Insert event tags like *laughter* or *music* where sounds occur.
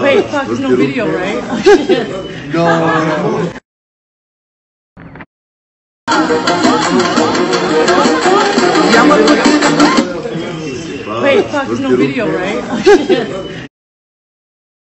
Wait, fuck, there's no video, right? *laughs* Oh, shit. No. *laughs* Wait, fuck, there's no video, right? *laughs* Oh, shit.